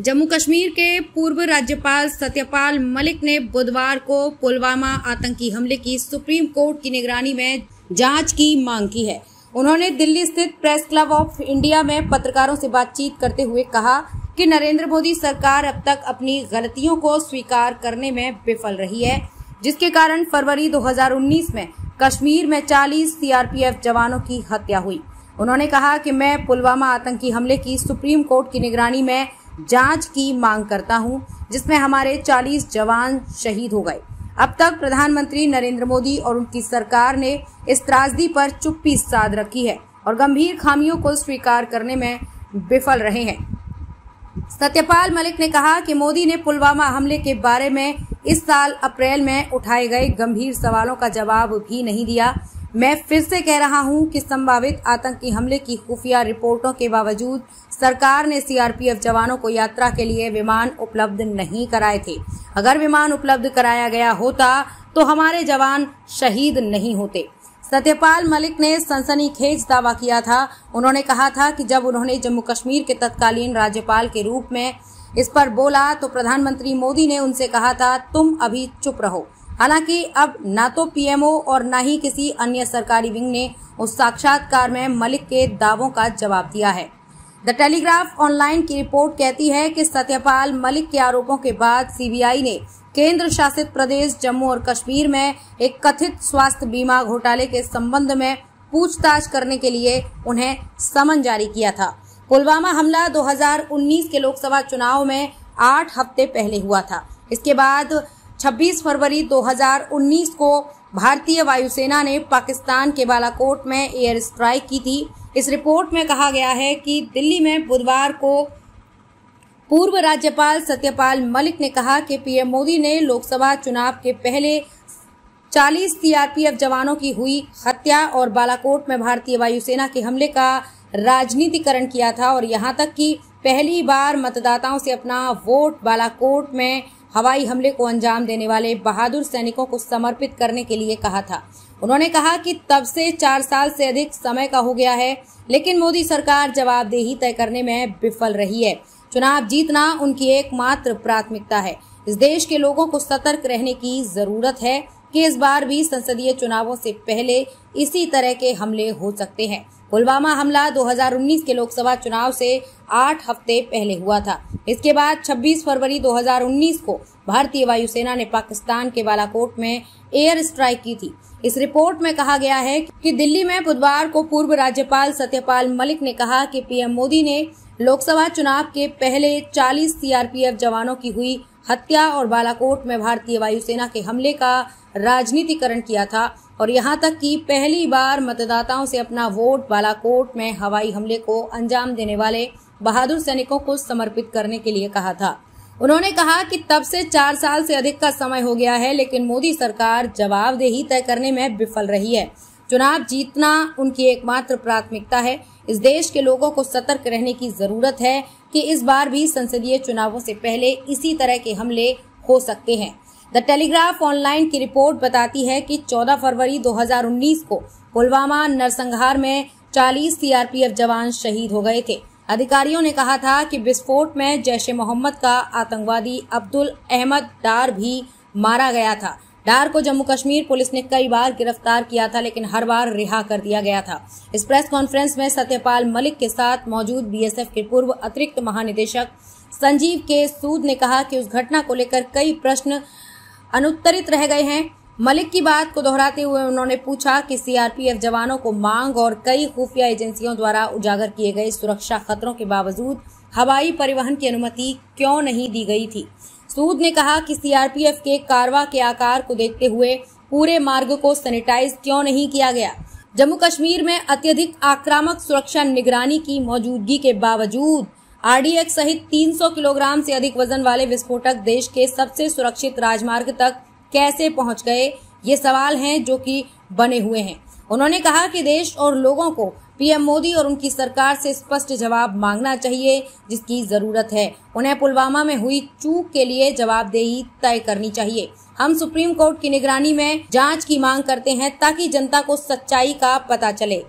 जम्मू कश्मीर के पूर्व राज्यपाल सत्यपाल मलिक ने बुधवार को पुलवामा आतंकी हमले की सुप्रीम कोर्ट की निगरानी में जाँच की मांग की है। उन्होंने दिल्ली स्थित प्रेस क्लब ऑफ़ इंडिया में पत्रकारों से बातचीत करते हुए कहा कि नरेंद्र मोदी सरकार अब तक अपनी गलतियों को स्वीकार करने में विफल रही है, जिसके कारण फरवरी 2019 में कश्मीर में 40 सीआरपीएफ जवानों की हत्या हुई। उन्होंने कहा कि मैं पुलवामा आतंकी हमले की सुप्रीम कोर्ट की निगरानी में जाँच की मांग करता हूँ, जिसमें हमारे 40 जवान शहीद हो गए। अब तक प्रधानमंत्री नरेंद्र मोदी और उनकी सरकार ने इस त्रासदी पर चुप्पी साध रखी है और गंभीर खामियों को स्वीकार करने में विफल रहे हैं। सत्यपाल मलिक ने कहा कि मोदी ने पुलवामा हमले के बारे में इस साल अप्रैल में उठाए गए गंभीर सवालों का जवाब भी नहीं दिया। मैं फिर से कह रहा हूँ कि संभावित आतंकी हमले की खुफिया रिपोर्टों के बावजूद सरकार ने सीआरपीएफ जवानों को यात्रा के लिए विमान उपलब्ध नहीं कराए थे। अगर विमान उपलब्ध कराया गया होता तो हमारे जवान शहीद नहीं होते। सत्यपाल मलिक ने सनसनीखेज दावा किया था। उन्होंने कहा था कि जब उन्होंने जम्मू कश्मीर के तत्कालीन राज्यपाल के रूप में इस पर बोला तो प्रधानमंत्री मोदी ने उनसे कहा था, तुम अभी चुप रहो। हालाँकि अब न तो पीएमओ और न ही किसी अन्य सरकारी विंग ने उस साक्षात्कार में मलिक के दावों का जवाब दिया है। द टेलीग्राफ ऑनलाइन की रिपोर्ट कहती है कि सत्यपाल मलिक के आरोपों के बाद सीबीआई ने केंद्र शासित प्रदेश जम्मू और कश्मीर में एक कथित स्वास्थ्य बीमा घोटाले के संबंध में पूछताछ करने के लिए उन्हें समन जारी किया था। पुलवामा हमला 2019 के लोकसभा चुनाव में आठ हफ़्ते पहले हुआ था। इसके बाद 26 फरवरी 2019 को भारतीय वायुसेना ने पाकिस्तान के बालाकोट में एयर स्ट्राइक की थी। इस रिपोर्ट में कहा गया है कि दिल्ली में बुधवार को पूर्व राज्यपाल सत्यपाल मलिक ने कहा कि पीएम मोदी ने लोकसभा चुनाव के पहले 40 सीआरपीएफ जवानों की हुई हत्या और बालाकोट में भारतीय वायुसेना के हमले का राजनीतिकरण किया था और यहाँ तक कि पहली बार मतदाताओं से अपना वोट बालाकोट में हवाई हमले को अंजाम देने वाले बहादुर सैनिकों को समर्पित करने के लिए कहा था। उन्होंने कहा कि तब से चार साल से अधिक समय का हो गया है, लेकिन मोदी सरकार जवाबदेही तय करने में विफल रही है। चुनाव जीतना उनकी एकमात्र प्राथमिकता है। इस देश के लोगों को सतर्क रहने की ज़रूरत है कि इस बार भी संसदीय चुनावों से पहले इसी तरह के हमले हो सकते हैं। पुलवामा हमला 2019 के लोकसभा चुनाव से आठ हफ़्ते पहले हुआ था। इसके बाद 26 फरवरी 2019 को भारतीय वायुसेना ने पाकिस्तान के बालाकोट में एयर स्ट्राइक की थी। इस रिपोर्ट में कहा गया है कि दिल्ली में बुधवार को पूर्व राज्यपाल सत्यपाल मलिक ने कहा कि पीएम मोदी ने लोकसभा चुनाव के पहले 40 सीआरपीएफ जवानों की हुई हत्या और बालाकोट में भारतीय वायुसेना के हमले का राजनीतिकरण किया था और यहाँ तक कि पहली बार मतदाताओं से अपना वोट बालाकोट में हवाई हमले को अंजाम देने वाले बहादुर सैनिकों को समर्पित करने के लिए कहा था। उन्होंने कहा कि तब से चार साल से अधिक का समय हो गया है, लेकिन मोदी सरकार जवाबदेही तय करने में विफल रही है। चुनाव जीतना उनकी एकमात्र प्राथमिकता है। इस देश के लोगों को सतर्क रहने की ज़रूरत है। कि इस बार भी संसदीय चुनावों से पहले इसी तरह के हमले हो सकते हैं। द टेलीग्राफ ऑनलाइन की रिपोर्ट बताती है कि 14 फरवरी 2019 को पुलवामा नरसंहार में 40 सीआरपीएफ जवान शहीद हो गए थे। अधिकारियों ने कहा था कि विस्फोट में जैश ए मोहम्मद का आतंकवादी अब्दुल अहमद डार भी मारा गया था। डार को जम्मू कश्मीर पुलिस ने कई बार गिरफ़्तार किया था, लेकिन हर बार रिहा कर दिया गया था। इस प्रेस कॉन्फ्रेंस में सत्यपाल मलिक के साथ मौजूद बीएसएफ के पूर्व अतिरिक्त महानिदेशक संजीव के सूद ने कहा कि उस घटना को लेकर कई प्रश्न अनुत्तरित रह गए हैं। मलिक की बात को दोहराते हुए उन्होंने पूछा कि सीआरपीएफ जवानों को मांग और कई खुफिया एजेंसियों द्वारा उजागर किए गए सुरक्षा खतरों के बावजूद हवाई परिवहन की अनुमति क्यों नहीं दी गई थी? सूद ने कहा कि सीआरपीएफ के कारवा के आकार को देखते हुए पूरे मार्ग को सैनिटाइज क्यों नहीं किया गया? जम्मू कश्मीर में अत्यधिक आक्रामक सुरक्षा निगरानी की मौजूदगी के बावजूद, आरडीएक्स सहित 300 किलोग्राम से अधिक वज़न वाले विस्फोटक देश के सबसे सुरक्षित राजमार्ग तक कैसे पहुँच गए? ये सवाल हैं जो कि बने हुए हैं। उन्होंने कहा कि देश और लोगों को पीएम मोदी और उनकी सरकार से स्पष्ट जवाब मांगना चाहिए, जिसकी ज़रूरत है। उन्हें पुलवामा में हुई चूक के लिए जवाबदेही तय करनी चाहिए। हम सुप्रीम कोर्ट की निगरानी में जाँच की मांग करते हैं ताकि जनता को सच्चाई का पता चले।